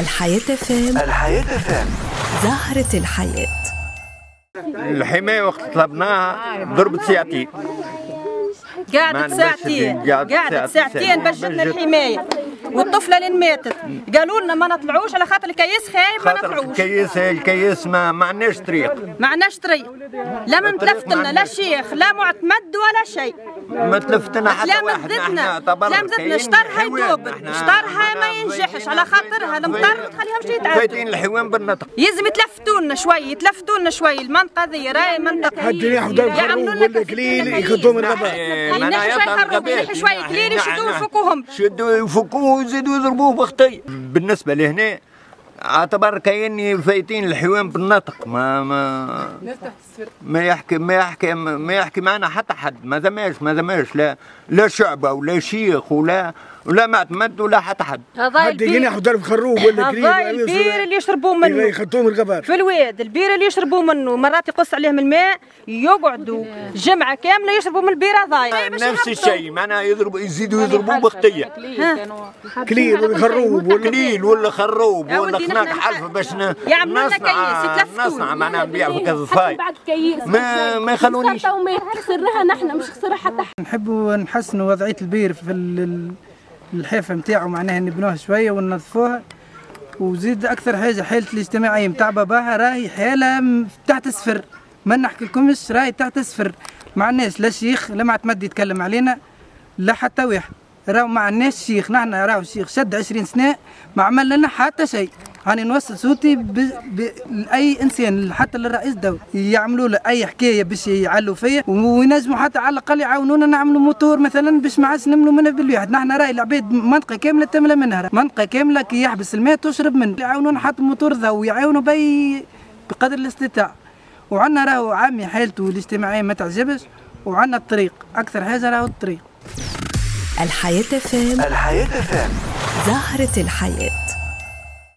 الحياة فام. الحياة فام. زهرة الحياة. الحماية وقت طلبناها ضربت ساعتين قعدت ساعتين قعدت ساعتين. باش جبنا الحماية. والطفلة اللي ماتت. قالوا لنا ما نطلعوش على خاطر الكيس خايب ما خاطر نطلعوش. الكيس الكيس ما ما عندناش طريق. ما عندناش طريق. لا من الطريق تلفت ما لنا لا. شيخ لا معتمد ولا شيء. ما تلفتنا حتى لا واحد مزدنا إحنا تبرع لا مزدنا شطرها. يدوب. شطرها ما فايتين- على خاطر هذا مطر ما تخليهمش يتعدوا. فايتين الحيوان بالنطق. يلزم يتلفتوا لنا شوي يتلفتوا لنا شوي المنطقة ذي راهي منطقة الدنيا ياخذوا يعملوا لنا ولا كليل يخدوهم الغابات ينحوا شوي خروف ينحوا شوي كليل يشدوا يفكوهم شدوا يفكوه ويزيدوا يضربوه بخطي. بالنسبة لهنا اعتبر كأني فايتين الحيوان بالنطق ما ما ما يحكي ما يحكي ما يحكي معنا حتى حد ما زماش ما زماش لا لا شعبة ولا شيخ ولا ولا معتمد ولا حتى حد. هذا البير ياخذ خروف ولا كليل هذا البير اللي يشربوا منه. يخدوهم الغابات في الواد البير اللي يشربوا منه مرات يقص عليهم الماء يقعدوا جمعة كاملة يشربوا من البير هذايا نفس الشيء معناها يضربوا يزيدوا يضربوه بخطية كليل ولا خروف ولا قليل ولا خروب ولا نحن حلفة باش ن- يعملوا لنا نصنع كيس،. نصنع معناها نبيع في كذا بعد كيس ما ما يخلونيش وما خسرها نحن مش خسرها حتى نحبوا نحسنوا وضعية البير في ال- ال- الحافة متاعه معناها نبنوها شوية وننظفوها. وزيد أكثر حاجة حالة الاجتماعية متاع باباها راهي حالة م- تحت الصفر. ما نحكي لكمش راهي تحت الصفر. مع الناس لا شيخ لا معتمد يتكلم علينا لا حتى واحد راهو مع الناس شيخ نحن راهو الشيخ شد 20 سنة ما عمل لنا حتى شيء. هاني نوصل صوتي ب... ب... لأي إنسان حتى للرئيس دولة يعملوا له أي حكاية باش يعلوا فيا وينجموا حتى على الأقل يعاونونا نعملوا موتور مثلا باش ما عادش نملوا منه بالواحد. نحن راهي العباد منطقة كاملة تملى منها منطقة كاملة كي يحبس الماء تشرب منه. يعاونونا حتى موتور ذو يعاونوا بي بقدر الاستطاعة. وعندنا راهو عامي حالته الاجتماعية ما تعجبش وعندنا الطريق. أكثر حاجة راهو الطريق. الحياة فام. الحياة فام. زهرة الحياة.